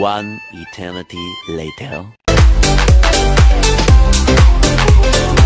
One eternity later. Thank you